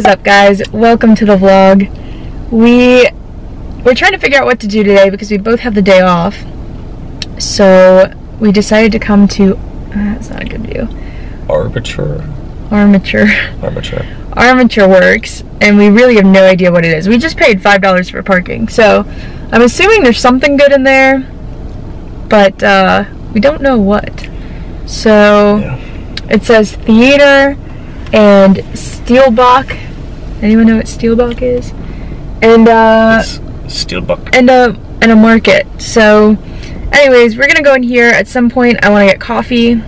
Is up guys? Welcome to the vlog. We we're trying to figure out what to do today because we both have the day off. So we decided to come to uh, that's not a good view. Armature. Armature. Armature. Armature Works and we really have no idea what it is. We just paid five dollars for parking. So I'm assuming there's something good in there, but uh, we don't know what. So Yeah. it says theater and Steelbach. Anyone know what Steelbach is? And uh It's Steelbuck. and a and a market. So anyways, we're gonna go in here at some point. I wanna get coffee.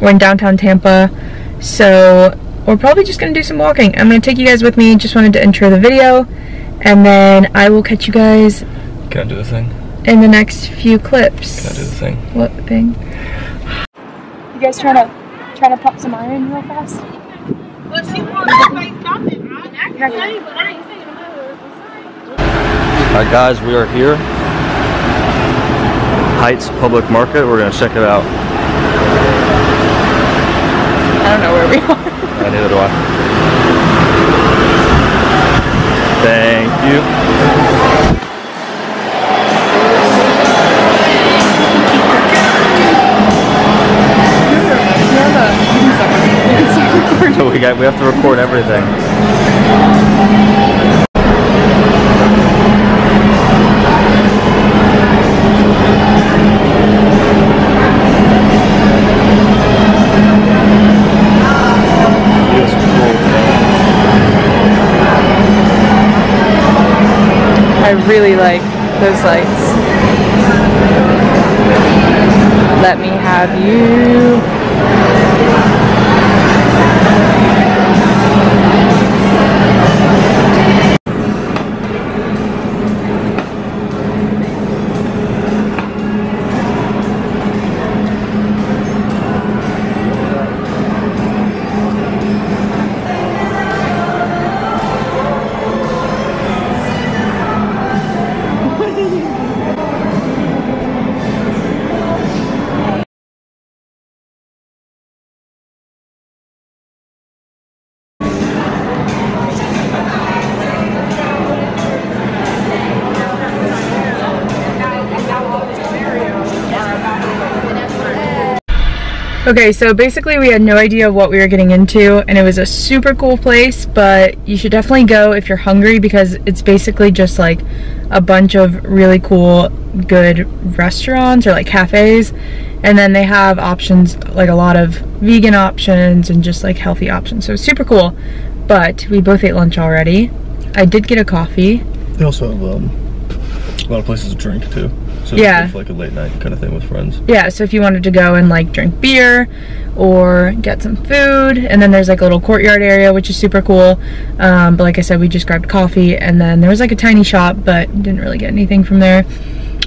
We're in downtown Tampa. So we're probably just gonna do some walking. I'm gonna take you guys with me. Just wanted to intro the video. And then I will catch you guys Can I do the thing? in the next few clips. Can I do the thing? What thing? You guys trying to trying to pop some iron real fast? But she wants to say something, right? I can say, but I ain't saying Alright guys, we are here. Heights Public Market. We're gonna check it out. I don't know where we are. Uh, neither do I. Thank you. So we got we have to record everything. Really like those lights. Let me have you. Okay, so basically we had no idea what we were getting into and it was a super cool place, but you should definitely go if you're hungry because it's basically just like a bunch of really cool good restaurants or like cafes and then they have options like a lot of vegan options and just like healthy options. So super cool. But we both ate lunch already. I did get a coffee. They also have um, a lot of places to drink too. So Yeah. it's like a late night kind of thing with friends. yeah so if you wanted to go and like drink beer or get some food and then there's like a little courtyard area which is super cool um, but like i said we just grabbed coffee and then there was like a tiny shop but didn't really get anything from there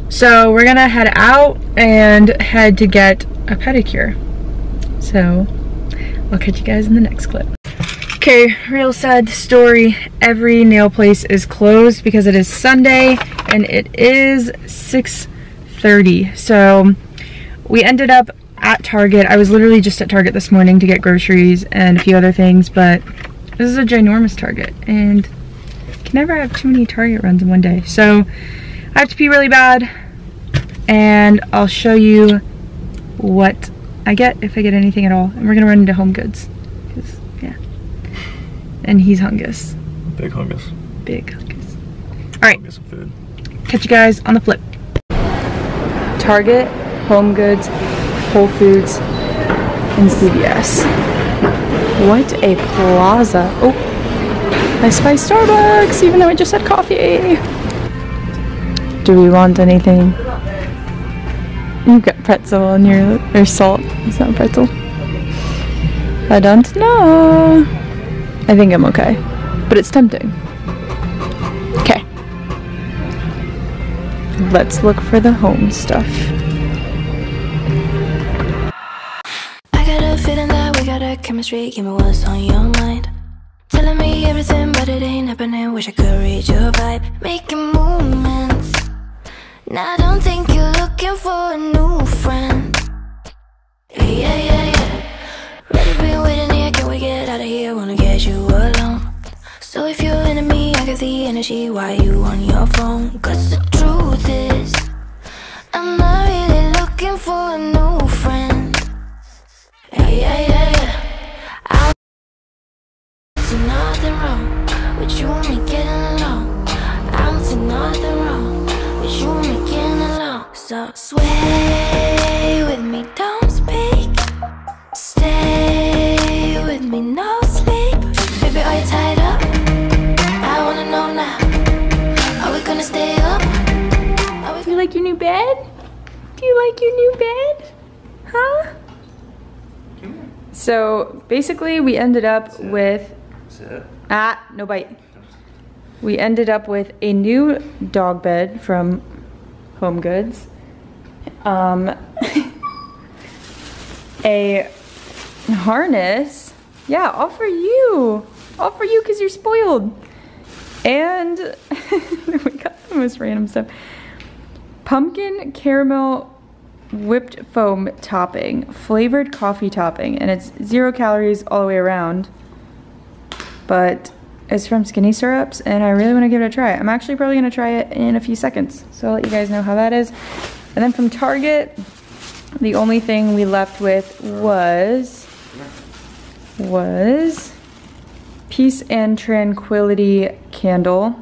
so we're gonna head out and head to get a pedicure so i'll catch you guys in the next clip Okay, real sad story. Every nail place is closed because it is Sunday and it is 6:30. So we ended up at Target. I was literally just at Target this morning to get groceries and a few other things, but this is a ginormous Target and can never have too many Target runs in one day. So I have to pee really bad and I'll show you what I get if I get anything at all. And we're gonna run into Home Goods. 'Cause, yeah. And he's hungus. Big hungus. Big hungus. Alright, Get some food. catch you guys on the flip. Target, Home Goods, Whole Foods, and CVS. What a plaza. Oh, I spy Starbucks, even though I just had coffee. Do we want anything? You've got pretzel on your, or salt. It's not pretzel. I don't know. I think I'm okay. But it's tempting. Okay. Let's look for the home stuff. I got a feeling that we got a chemistry. Give me what's on your mind. Telling me everything, but it ain't happening. Wish I could read your vibe. Making movements. Now I don't think you're looking for a new friend. Yeah, yeah, yeah. Ready, been waiting here. Can we get out of here? Wanna get. So if you're enemy, I got the energy. Why you on your phone? Cause the truth is, I'm not really looking for a new friend. Yeah, yeah, yeah, yeah. I see nothing wrong with you and me getting along. I don't nothing wrong with you and me getting along. So sway with me, don't speak. Stay with me, no you like your new bed? Huh? So basically we ended up with Ah, no bite. We ended up with a new dog bed from Home Goods. Um, a harness. Yeah, all for you. All for you because you're spoiled. And we got the most random stuff. Pumpkin caramel whipped foam topping, flavored coffee topping, and it's zero calories all the way around. But it's from Skinny Syrups, and I really want to give it a try. I'm actually probably going to try it in a few seconds, so I'll let you guys know how that is. And then from Target, the only thing we left with was was Peace and Tranquility candle.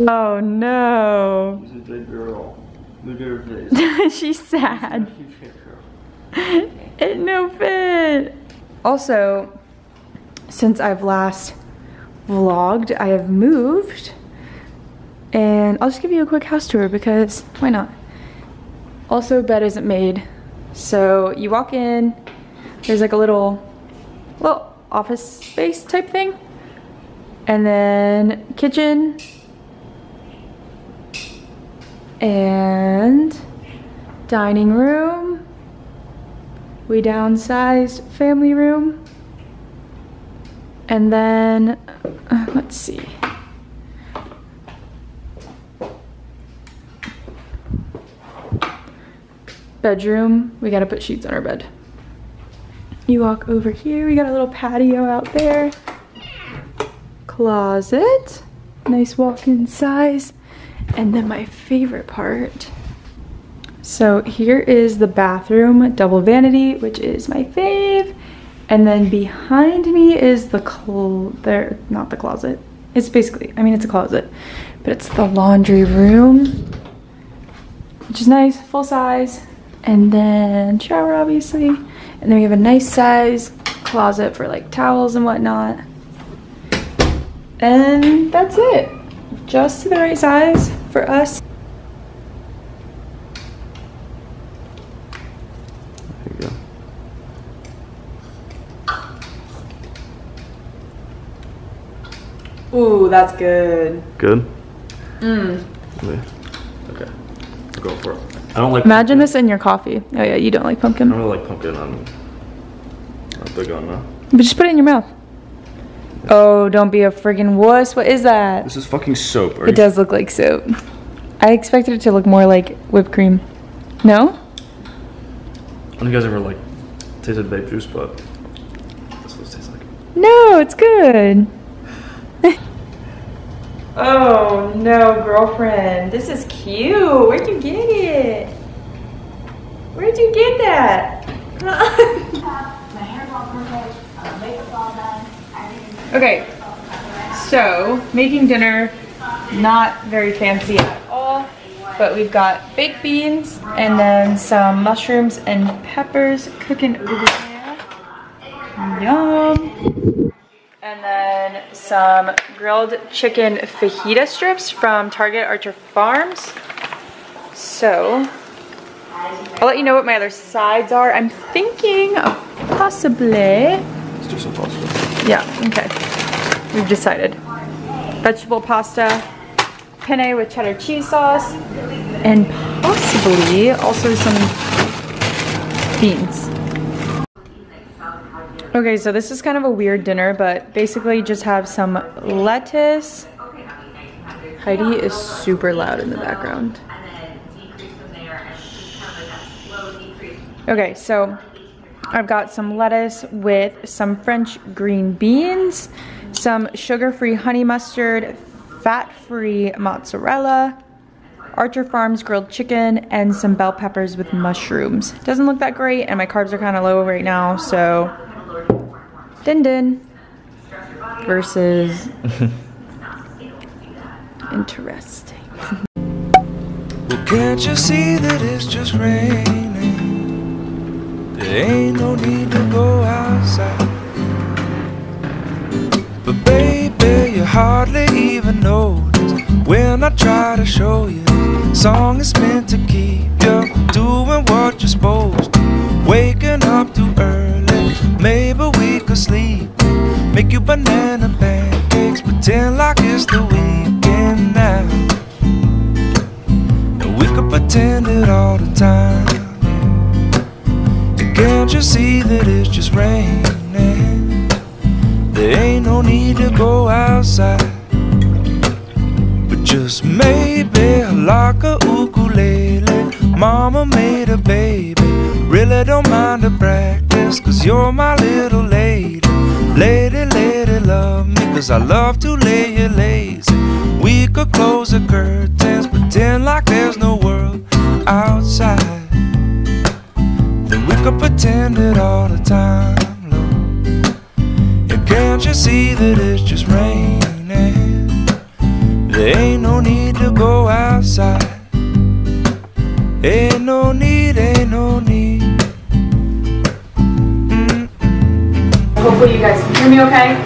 Oh no. She's a good girl. Look at her face. She's sad. It no fit. Also, since I've last vlogged, I have moved. And I'll just give you a quick house tour because why not? Also, bed isn't made. So you walk in, there's like a little, little office space type thing. And then kitchen. And dining room. We downsized family room. And then, uh, let's see. Bedroom, we gotta put sheets on our bed. You walk over here, we got a little patio out there. Closet, nice walk-in size. And then my favorite part. So here is the bathroom, double vanity, which is my fave. And then behind me is the there, not the closet. It's basically, I mean, it's a closet, but it's the laundry room, which is nice, full size. And then shower, obviously. And then we have a nice size closet for like towels and whatnot. And that's it. Just the right size for us. There you go. Ooh, that's good. Good? Mm. Okay. Okay. Go for it. I don't like Imagine pumpkin. this in your coffee. Oh yeah, you don't like pumpkin? I don't really like pumpkin. I'm not big on that. But just put it in your mouth. Oh, don't be a friggin' wuss. What is that? This is fucking soap. Are It you- does look like soap. I expected it to look more like whipped cream. No? I don't think you guys ever like tasted vape juice, but that's what it tastes like. No, it's good. oh no, girlfriend. This is cute. Where'd you get it? Where'd you get that? okay, so making dinner, not very fancy at all, but we've got baked beans and then some mushrooms and peppers cooking over there. Yum. And then some grilled chicken fajita strips from Target Archer Farms. So, I'll let you know what my other sides are. I'm thinking of possibly, Let's do some pasta. yeah, okay. We've decided. Vegetable pasta, penne with cheddar cheese sauce, and possibly also some beans. Okay, so this is kind of a weird dinner, but basically just have some lettuce. Heidi is super loud in the background. Okay, so I've got some lettuce with some French green beans, some sugar-free honey mustard, fat-free mozzarella, Archer Farms grilled chicken, and some bell peppers with mushrooms. Doesn't look that great, and my carbs are kind of low right now, so din din versus interesting. Well, can't you see that it's just raining? Ain't no need to go outside. But baby, you hardly even notice when I try to show you. Song is meant to keep you doing what you're supposed to. Waking up too early, maybe we could sleep. Make you banana pancakes, pretend like it's the weekend now. And we could pretend it all the time. Can't you see that it's just raining? There ain't no need to go outside. But just maybe like a ukulele. Mama made a baby. Really don't mind the practice, cause you're my little lady. Lady, lady, love me, cause I love to lay you lazy. We could close the curtains, pretend like there's no world outside. Could pretend it all the time, can't you see that it's just raining? There ain't no need to go outside. Ain't no need, ain't no need. Hopefully you guys can hear me okay.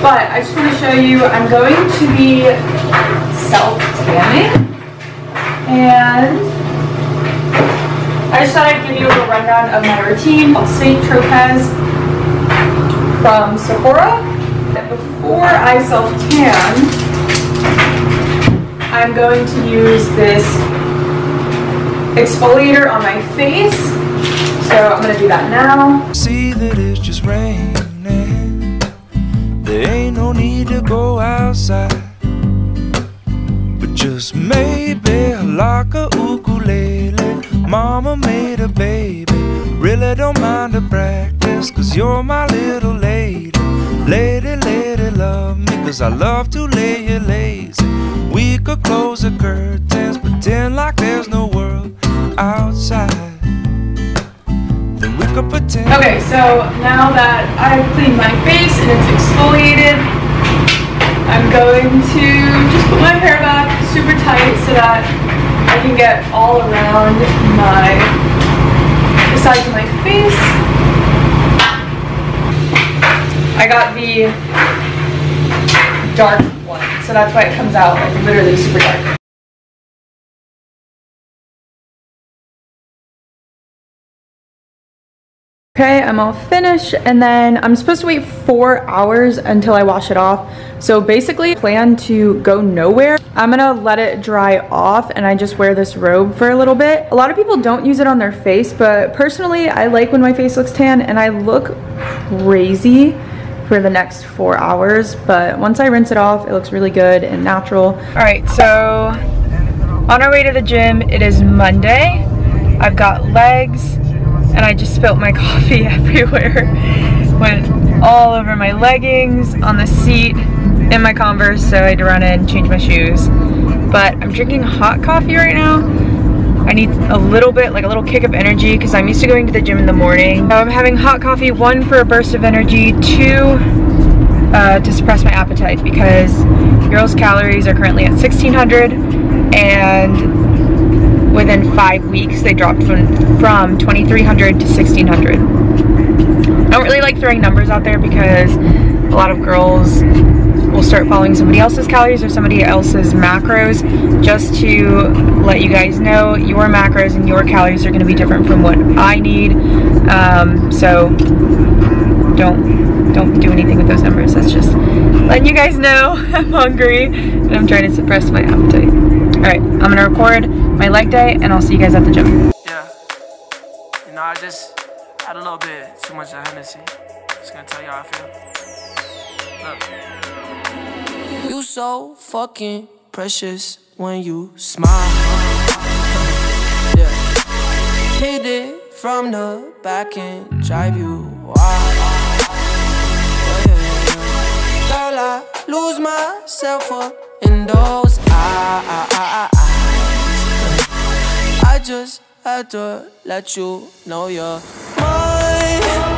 But I just want to show you, I'm going to be self-tanning. And I just thought I'd give you a rundown of my routine. St. Tropez from Sephora. Before I self-tan, I'm going to use this exfoliator on my face. So I'm going to do that now. See that it's just raining. There ain't no need to go outside. But just maybe like a ukulele. Mama made a baby. Really don't mind the practice, cause you're my little lady. Lady, lady, love me, cause I love to lay you lazy. We could close the curtains, pretend like there's no world outside. We could pretend. Okay, so now that I've cleaned my face and it's exfoliated, I'm going to just put my hair back super tight so that can get all around my the sides of my face. I got the dark one, so that's why it comes out like literally super dark. Okay, I'm all finished and then I'm supposed to wait four hours until I wash it off. So basically plan to go nowhere. I'm gonna let it dry off and I just wear this robe for a little bit. A lot of people don't use it on their face, but personally I like when my face looks tan and I look crazy for the next four hours. But once I rinse it off, it looks really good and natural. All right, so on our way to the gym, it is Monday. I've got legs and I just spilt my coffee everywhere. Went all over my leggings, on the seat, in my Converse, so I had to run in and change my shoes. But I'm drinking hot coffee right now. I need a little bit, like a little kick of energy, because I'm used to going to the gym in the morning. So I'm having hot coffee, one for a burst of energy, two uh, to suppress my appetite, because girls' calories are currently at 1600, and within five weeks they dropped from, from 2300 to 1600 I don't really like throwing numbers out there because a lot of girls will start following somebody else's calories or somebody else's macros just to let you guys know your macros and your calories are going to be different from what I need. Um, so don't don't do anything with those numbers. That's just letting you guys know I'm hungry and I'm trying to suppress my appetite. Alright I'm gonna record my leg day and I'll see you guys at the gym Yeah. You know, I just had a little bit too much of Hennessy. Just gonna tell you how I feel. Look. You so fucking precious when you smile. Yeah. Hit it from the back and drive you wild. Girl, I lose myself up in those eyes. Just had to let you know you're mine.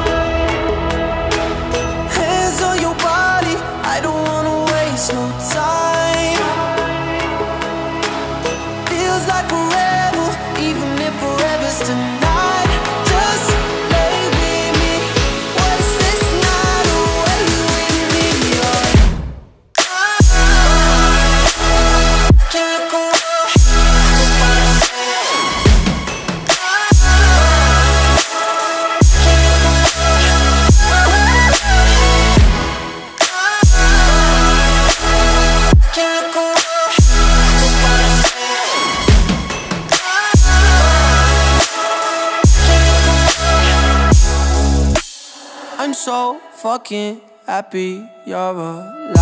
So fucking happy you're alive.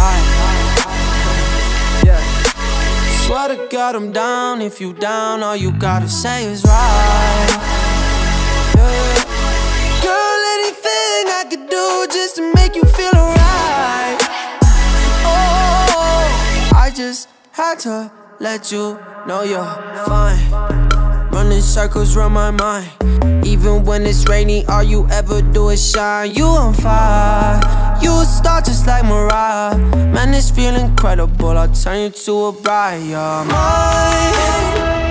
Yeah. Swear to God I'm down. If you down, all you gotta say is right. Yeah. Girl, anything I could do just to make you feel alright. Oh, I just had to let you know you're fine. Running circles around my mind. Even when it's rainy, all you ever do is shine. You on fire. You a star just like Mariah. Man, this feel incredible. I'll turn you to a bride. You're mine.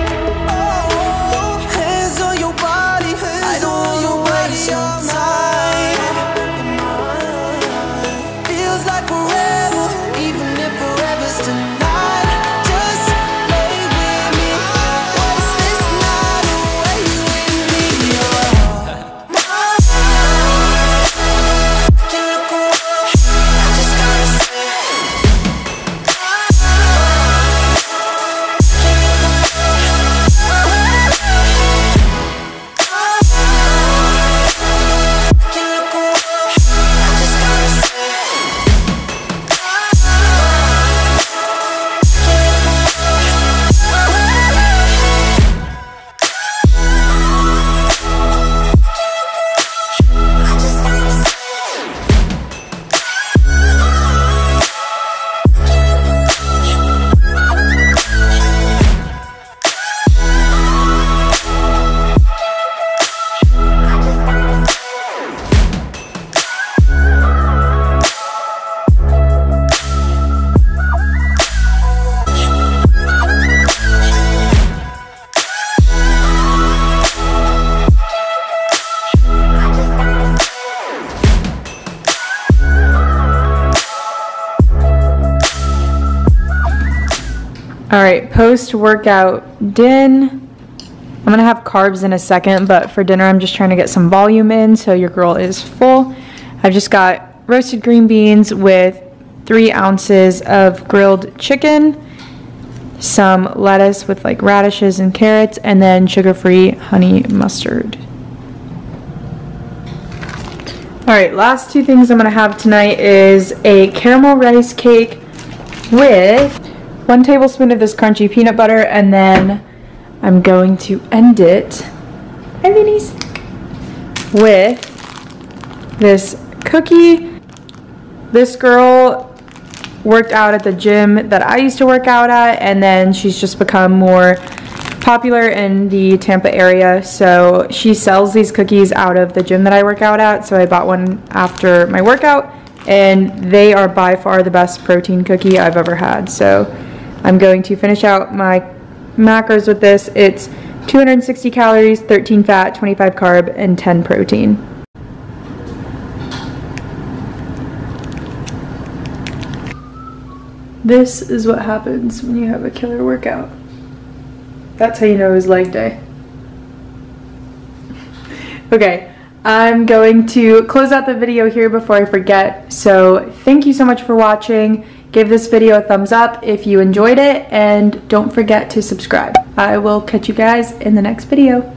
Right, post workout din. I'm gonna have carbs in a second, but for dinner, I'm just trying to get some volume in so your girl is full. I've just got roasted green beans with three ounces of grilled chicken, some lettuce with like radishes and carrots, and then sugar free honey mustard. All right, last two things I'm gonna have tonight is a caramel rice cake with one tablespoon of this crunchy peanut butter, and then I'm going to end it, hi Vinnies, with this cookie. This girl worked out at the gym that I used to work out at, and then she's just become more popular in the Tampa area. So she sells these cookies out of the gym that I work out at. So I bought one after my workout, and they are by far the best protein cookie I've ever had. So I'm going to finish out my macros with this. It's 260 calories, 13 fat, 25 carb, and 10 protein. This is what happens when you have a killer workout. That's how you know it was leg day. Okay, I'm going to close out the video here before I forget. So thank you so much for watching. Give this video a thumbs up if you enjoyed it and don't forget to subscribe. I will catch you guys in the next video.